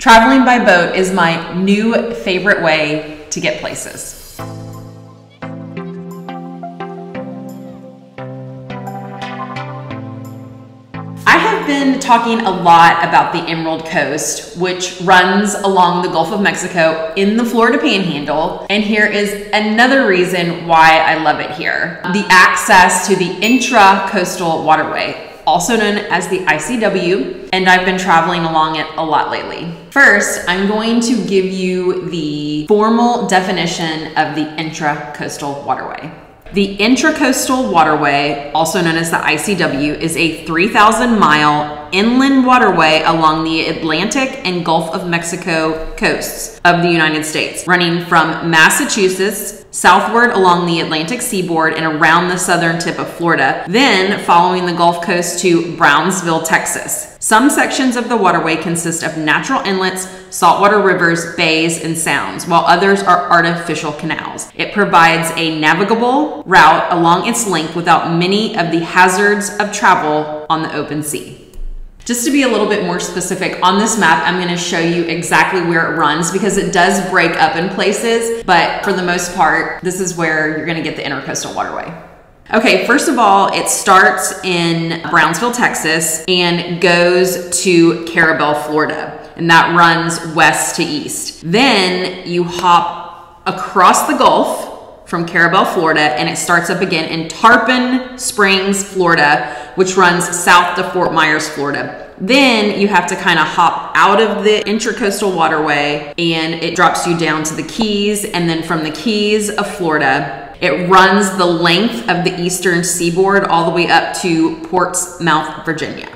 Traveling by boat is my new favorite way to get places. I have been talking a lot about the Emerald Coast, which runs along the Gulf of Mexico in the Florida Panhandle. And here is another reason why I love it here the access to the intra coastal waterway also known as the ICW, and I've been traveling along it a lot lately. First, I'm going to give you the formal definition of the intracoastal waterway. The Intracoastal Waterway, also known as the ICW, is a 3,000 mile inland waterway along the Atlantic and Gulf of Mexico coasts of the United States, running from Massachusetts southward along the Atlantic seaboard and around the southern tip of Florida, then following the Gulf Coast to Brownsville, Texas. Some sections of the waterway consist of natural inlets, saltwater rivers, bays, and sounds, while others are artificial canals. It provides a navigable route along its length without many of the hazards of travel on the open sea. Just to be a little bit more specific, on this map, I'm gonna show you exactly where it runs because it does break up in places, but for the most part, this is where you're gonna get the intercoastal waterway. Okay, first of all, it starts in Brownsville, Texas, and goes to Carrabelle, Florida, and that runs west to east. Then you hop across the Gulf from Carrabelle, Florida, and it starts up again in Tarpon Springs, Florida, which runs south to Fort Myers, Florida. Then you have to kind of hop out of the intracoastal waterway and it drops you down to the Keys. And then from the Keys of Florida, it runs the length of the eastern seaboard all the way up to Portsmouth, Virginia.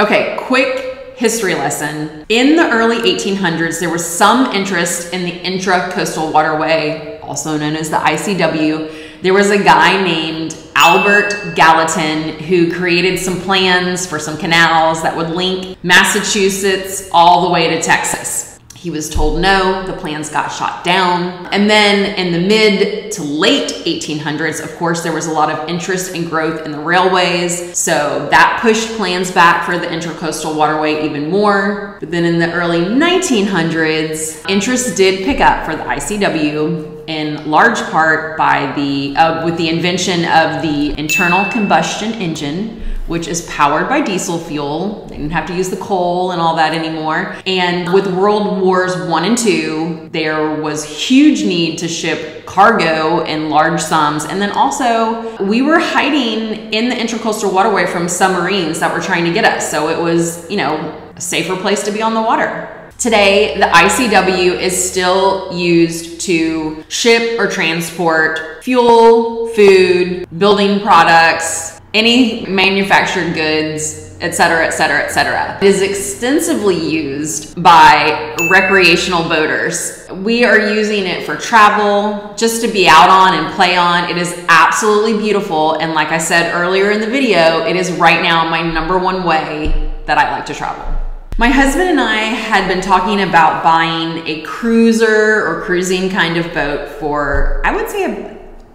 Okay, quick history lesson. In the early 1800s, there was some interest in the intracoastal waterway also known as the ICW, there was a guy named Albert Gallatin who created some plans for some canals that would link Massachusetts all the way to Texas. He was told no, the plans got shot down. And then in the mid to late 1800s, of course, there was a lot of interest and growth in the railways. So that pushed plans back for the Intracoastal Waterway even more. But then in the early 1900s, interest did pick up for the ICW in large part by the uh, with the invention of the internal combustion engine which is powered by diesel fuel. They didn't have to use the coal and all that anymore. And with World Wars One and Two, there was huge need to ship cargo in large sums. And then also, we were hiding in the intracoastal waterway from submarines that were trying to get us. So it was, you know, a safer place to be on the water. Today, the ICW is still used to ship or transport fuel, food, building products, any manufactured goods, etc., etc., etc. It is extensively used by recreational boaters. We are using it for travel, just to be out on and play on. It is absolutely beautiful. And like I said earlier in the video, it is right now my number one way that I like to travel. My husband and I had been talking about buying a cruiser or cruising kind of boat for, I would say, a,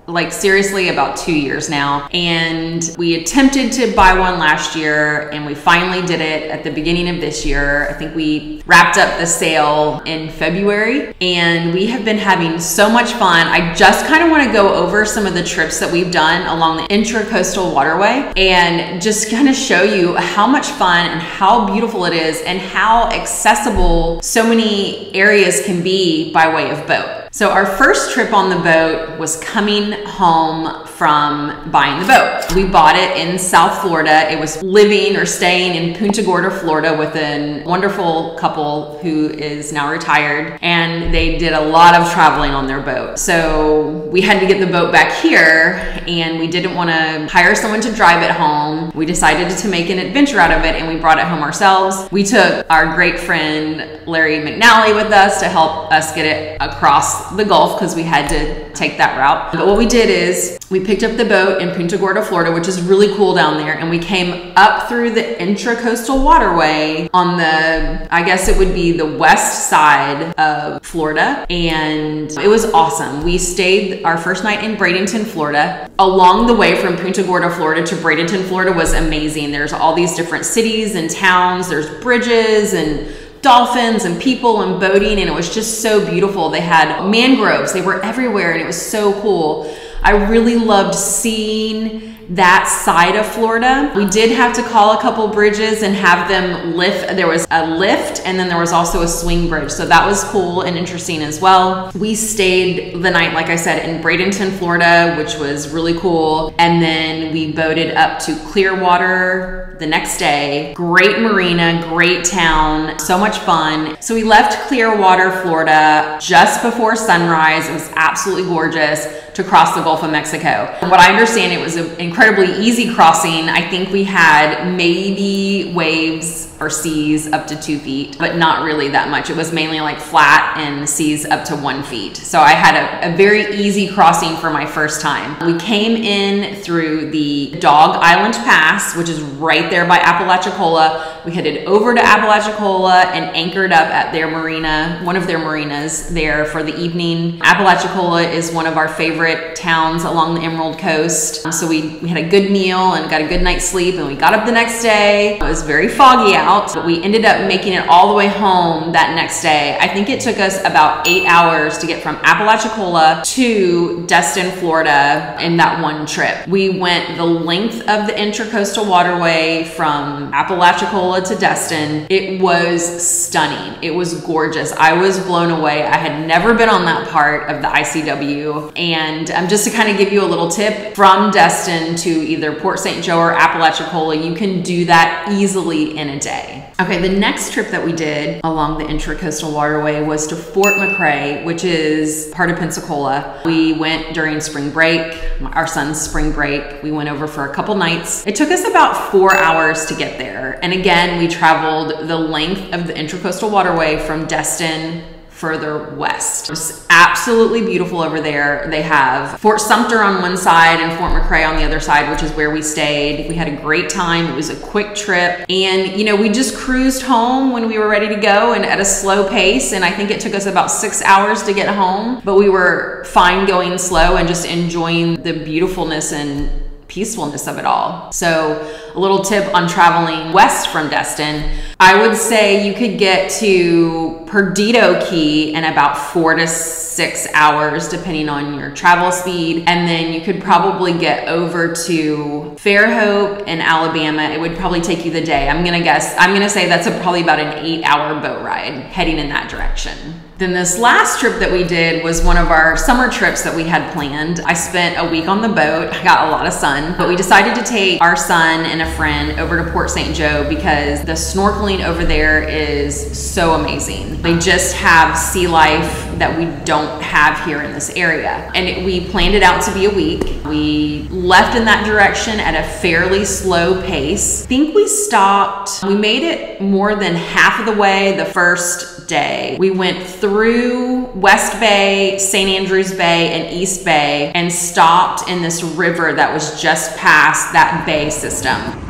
like seriously about two years now. And we attempted to buy one last year and we finally did it at the beginning of this year. I think we wrapped up the sale in February and we have been having so much fun. I just kind of want to go over some of the trips that we've done along the intracoastal waterway and just kind of show you how much fun and how beautiful it is and how accessible so many areas can be by way of boat. So our first trip on the boat was coming home from buying the boat. We bought it in South Florida. It was living or staying in Punta Gorda, Florida with a wonderful couple who is now retired and they did a lot of traveling on their boat. So we had to get the boat back here and we didn't want to hire someone to drive it home. We decided to make an adventure out of it and we brought it home ourselves. We took our great friend Larry McNally with us to help us get it across the Gulf because we had to take that route. But what we did is we picked up the boat in Punta Gorda, Florida, which is really cool down there, and we came up through the intracoastal waterway on the, I guess it would be the west side of Florida, and it was awesome. We stayed our first night in Bradenton, Florida. Along the way from Punta Gorda, Florida to Bradenton, Florida was amazing. There's all these different cities and towns, there's bridges and dolphins and people and boating, and it was just so beautiful. They had mangroves, they were everywhere, and it was so cool. I really loved seeing that side of Florida. We did have to call a couple bridges and have them lift. There was a lift and then there was also a swing bridge. So that was cool and interesting as well. We stayed the night, like I said, in Bradenton, Florida, which was really cool. And then we boated up to Clearwater the next day. Great marina, great town, so much fun. So we left Clearwater, Florida just before sunrise. It was absolutely gorgeous to cross the Gulf of Mexico. From what I understand, it was an incredibly easy crossing. I think we had maybe waves or seas up to two feet, but not really that much. It was mainly like flat and seas up to one feet. So I had a, a very easy crossing for my first time. We came in through the Dog Island Pass, which is right there by Apalachicola. We headed over to Apalachicola and anchored up at their marina, one of their marinas there for the evening. Apalachicola is one of our favorite towns along the Emerald Coast. So we, we had a good meal and got a good night's sleep and we got up the next day. It was very foggy out out, but we ended up making it all the way home that next day. I think it took us about eight hours to get from Apalachicola to Destin, Florida in that one trip. We went the length of the Intracoastal Waterway from Apalachicola to Destin. It was stunning. It was gorgeous. I was blown away. I had never been on that part of the ICW. And um, just to kind of give you a little tip from Destin to either Port St. Joe or Apalachicola, you can do that easily in a day day. Okay, the next trip that we did along the Intracoastal Waterway was to Fort McRee, which is part of Pensacola. We went during spring break, our son's spring break. We went over for a couple nights. It took us about four hours to get there. And again, we traveled the length of the Intracoastal Waterway from Destin further west. It's absolutely beautiful over there. They have Fort Sumter on one side and Fort McRee on the other side, which is where we stayed. We had a great time. It was a quick trip. And, you know, we just cruised home when we were ready to go and at a slow pace. And I think it took us about six hours to get home, but we were fine going slow and just enjoying the beautifulness and peacefulness of it all. So, a little tip on traveling west from Destin I would say you could get to Perdido Key in about four to six hours, depending on your travel speed. And then you could probably get over to Fairhope in Alabama. It would probably take you the day. I'm gonna guess, I'm gonna say that's a, probably about an eight hour boat ride heading in that direction. Then this last trip that we did was one of our summer trips that we had planned. I spent a week on the boat. I got a lot of sun, but we decided to take our son and a friend over to Port St. Joe because the snorkeling over there is so amazing. They just have sea life that we don't have here in this area. And it, we planned it out to be a week. We left in that direction at a fairly slow pace. I think we stopped, we made it more than half of the way the first day. We went through West Bay, St. Andrews Bay, and East Bay and stopped in this river that was just past that bay system.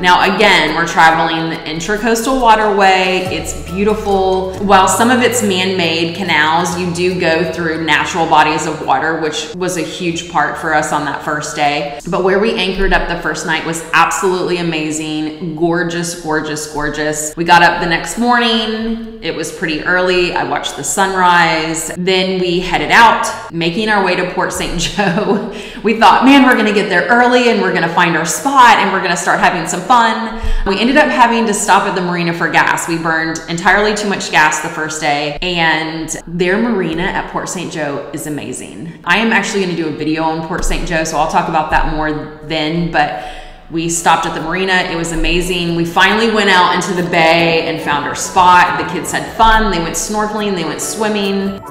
Now, again, we're traveling the intracoastal waterway. It's beautiful. While some of it's man made canals, you do go through natural bodies of water, which was a huge part for us on that first day. But where we anchored up the first night was absolutely amazing. Gorgeous, gorgeous, gorgeous. We got up the next morning. It was pretty early. I watched the sunrise. Then we headed out, making our way to Port St. Joe. We thought, man, we're gonna get there early and we're gonna find our spot and we're gonna start having some fun. We ended up having to stop at the marina for gas. We burned entirely too much gas the first day, and their marina at Port St. Joe is amazing. I am actually going to do a video on Port St. Joe, so I'll talk about that more then, but we stopped at the marina. It was amazing. We finally went out into the bay and found our spot. The kids had fun. They went snorkeling, they went swimming.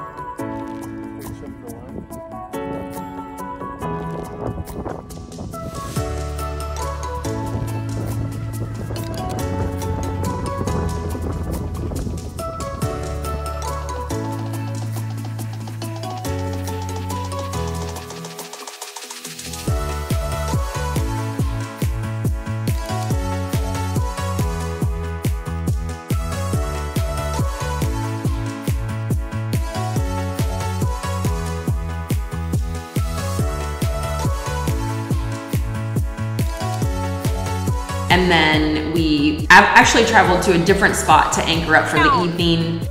And then we actually traveled to a different spot to anchor up for the evening.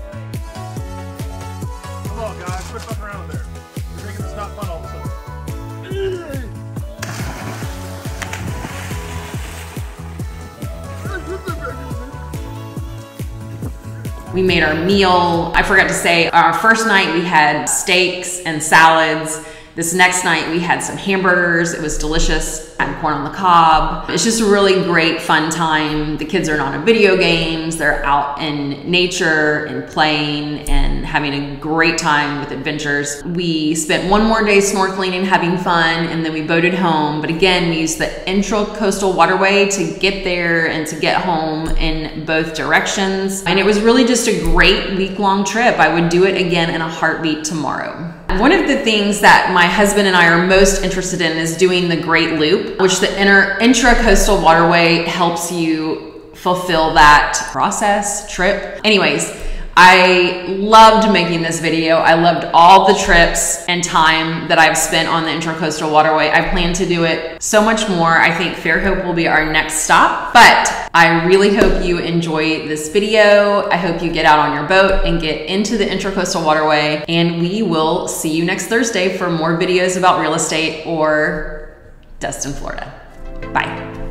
Come on, guys, quit fucking around there. You're making this not fun all of. We made our meal. I forgot to say, our first night we had steaks and salads. This next night we had some hamburgers. It was delicious. And corn on the cob. It's just a really great fun time. The kids are not on video games. They're out in nature and playing and having a great time with adventures. We spent one more day snorkeling and having fun and then we boated home. But again, we used the Intracoastal Waterway to get there and to get home in both directions. And it was really just a great week long trip. I would do it again in a heartbeat tomorrow. One of the things that my husband and I are most interested in is doing the Great Loop, which the inner intra-coastal waterway helps you fulfill that process, trip. Anyways, I loved making this video. I loved all the trips and time that I've spent on the Intracoastal Waterway. I plan to do it so much more. I think Fairhope will be our next stop, but I really hope you enjoy this video. I hope you get out on your boat and get into the Intracoastal Waterway, and we will see you next Thursday for more videos about real estate or Destin, Florida. Bye.